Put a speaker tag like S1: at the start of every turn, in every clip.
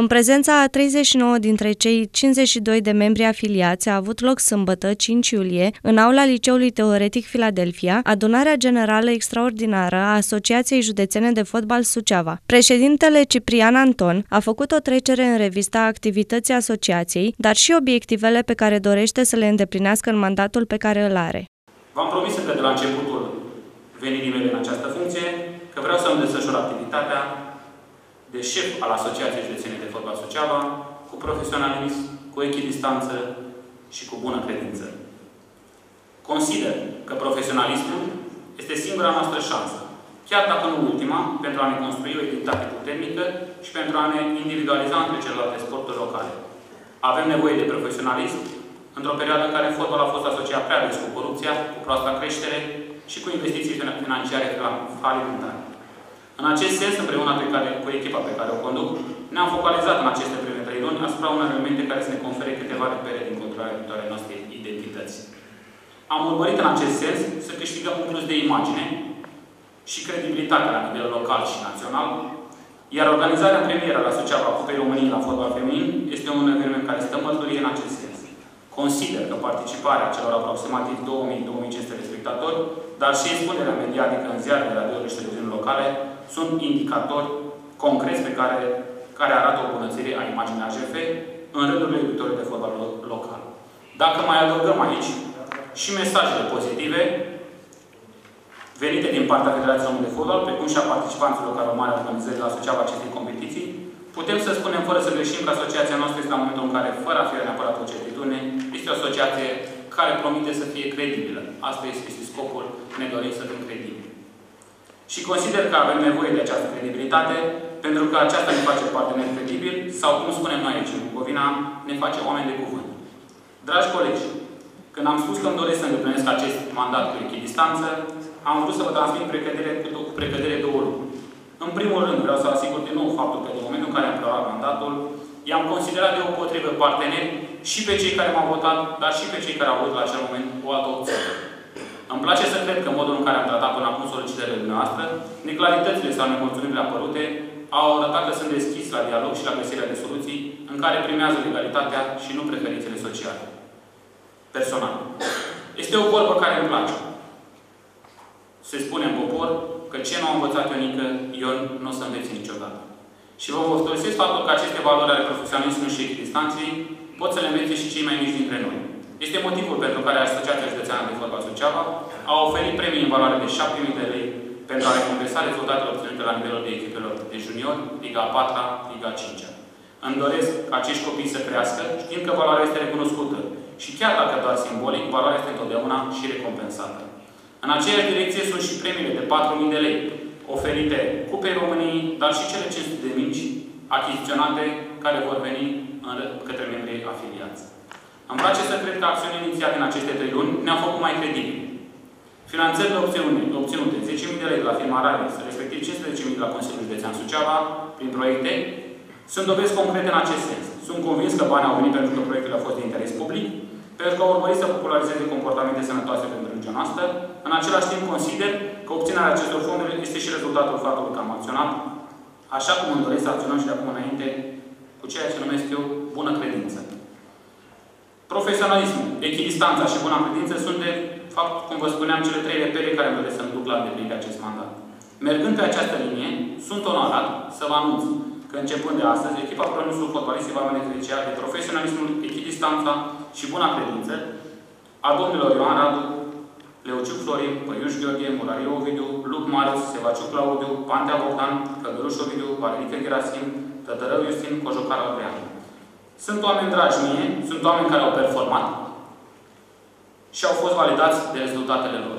S1: În prezența a 39 dintre cei 52 de membri afiliați a avut loc sâmbătă, 5 iulie, în aula Liceului Teoretic Filadelfia, adunarea generală extraordinară a Asociației Județene de Fotbal Suceava. Președintele Ciprian Anton a făcut o trecere în revista activității asociației, dar și obiectivele pe care dorește să le îndeplinească în mandatul pe care îl are.
S2: V-am promis încă de la începutul venirii mele în această funcție că vreau să-mi desfășur activitatea de șef al Asociației Județene de Fotbal Suceava, cu profesionalism, cu echidistanță și cu bună credință. Consider că profesionalismul este singura noastră șansă, chiar dacă nu ultima, pentru a ne construi o identitate puternică și pentru a ne individualiza între celelalte sporturi locale. Avem nevoie de profesionalism într-o perioadă în care fotbalul a fost asociat prea des cu corupția, cu proasta creștere și cu investiții financiare falimentare. În acest sens, împreună pe care, cu echipa pe care o conduc, ne-am focalizat în aceste prime trei luni asupra unor elemente care să ne confere câteva repere din controlarea viitoare noastre identități. Am urmărit în acest sens să câștigăm un plus de imagine și credibilitate la nivel local și național, iar organizarea premieră la Suceava Cupei României la fotbal feminin este un eveniment care stă mărturie în acest sens. Consider că participarea celor aproximativ 2000-2500 de spectatori, dar și expunerea mediatică în ziarele, radio și televiziuni locale, sunt indicatori concreți pe care, care arată o bunățire a imaginii AJF în rândurile iubitorilor de fotbal local. Dacă mai adăugăm aici și mesajele pozitive venite din partea Federației Române de Fotbal, precum și a participanților care urmare organizării la asociava acestei competiții, putem să spunem fără să greșim că asociația noastră este la momentul în care, fără a fi neapărat o certitudine, este o asociație care promite să fie credibilă. Asta este scopul, ne dorim să fim credibili. Și consider că avem nevoie de această credibilitate, pentru că aceasta ne face parteneri credibili, sau cum spunem noi aici în Bucovina, ne face oameni de cuvânt. Dragi colegi, când am spus că îmi doresc să îndeplinesc acest mandat cu echidistanță, am vrut să vă transmit precădere, cu precădere două lucruri. În primul rând, vreau să asigur din nou faptul că în momentul în care am preluat mandatul, i-am considerat de o potrivă parteneri și pe cei care m-au votat, dar și pe cei care au avut la acel moment o altă opțiune. Îmi place să cred că modul în care am tratat până acum solicitările dumneavoastră, neclaritățile sau nemulțumirile apărute, au arătat că sunt deschis la dialog și la găsirea de soluții în care primează legalitatea și nu preferințele sociale. Personal. Este o vorbă care îmi place. Se spune în popor că ce nu a învățat Ionică, Ion nu o să înveți niciodată. Și vă folosesc faptul că aceste valori ale profesionalismului și echidistanței pot să le învețe și cei mai mici dintre noi. Este motivul pentru care Asociația Județeană de Fotbal Suceava a oferit premii în valoare de 7.000 de lei pentru a recompensa rezultatele obținute la nivelul de echipelor de junior, Liga 4 Liga 5 -a. Îmi doresc ca acești copii să crească, știind că valoarea este recunoscută. Și chiar dacă doar simbolic, valoarea este întotdeauna și recompensată. În aceeași direcție sunt și premiile de 4.000 de lei, oferite Cupei României, dar și cele 500 de mici achiziționate care vor veni către membrii afiliați. Îmi place să cred că acțiunile inițiate în aceste trei luni ne-au făcut mai credibili. Finanțările obținute, obținute 10.000 de lei la firma Radius, respectiv 15.000 de la Consiliul Județean Suceava, prin proiecte, sunt dovezi concrete în acest sens. Sunt convins că banii au venit pentru că proiectele au fost de interes public, pentru că au urmărit să popularizeze comportamente sănătoase pentru regiunea noastră. În același timp, consider că obținerea acestor fonduri este și rezultatul faptului că am acționat, așa cum îmi doresc să acționăm și de acum înainte, cu ceea ce numesc eu bună credință. Profesionalismul, echidistanța și buna credință sunt de fapt, cum vă spuneam, cele trei repere care îmi doresc să-mi duc la îndeplinire acest mandat. Mergând pe această linie, sunt onorat să vă anunț că începând de astăzi, echipa Pronusul Fotbalist se va beneficia de profesionalismul, echidistanța și buna credință a domnilor Ioan Radu, Leuciu Florin, Păiuș Gheorghe, Murariu Ovidiu, Luc Marius, Sevaciu Claudiu, Pantea Bogdan, Călduruș Ovidiu, Valerică Gerasim, Tătărău Justin, Cojocar Adrian. Sunt oameni dragi mie, sunt oameni care au performat și au fost validați de rezultatele lor.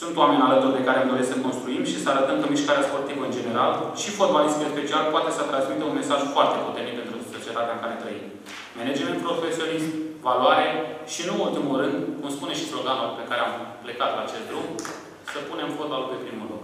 S2: Sunt oameni alături de care îmi doresc să construim și să arătăm că mișcarea sportivă în general și fotbalism în special poate să transmită un mesaj foarte puternic pentru societatea în care trăim. Management profesionist, valoare și, nu în ultimul rând, cum spune și sloganul pe care am plecat la acest drum, să punem fotbalul pe primul loc.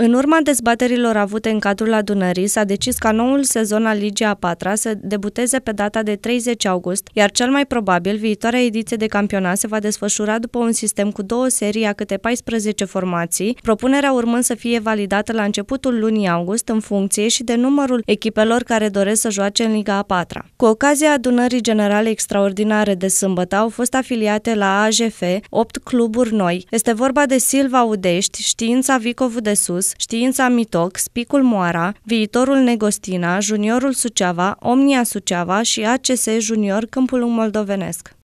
S1: În urma dezbaterilor avute în cadrul adunării, s-a decis ca noul sezon al Ligii a patra să debuteze pe data de 30 august, iar cel mai probabil viitoarea ediție de campionat se va desfășura după un sistem cu două serii a câte 14 formații, propunerea urmând să fie validată la începutul lunii august în funcție și de numărul echipelor care doresc să joace în Liga a patra. Cu ocazia adunării generale extraordinare de sâmbătă au fost afiliate la AJF 8 cluburi noi. Este vorba de Silva Udești, Știința Vicovu de Sus, Știința Mitoc, Spicul Moara, Viitorul Negostina, Juniorul Suceava, Omnia Suceava și ACS Junior Câmpul Moldovenesc.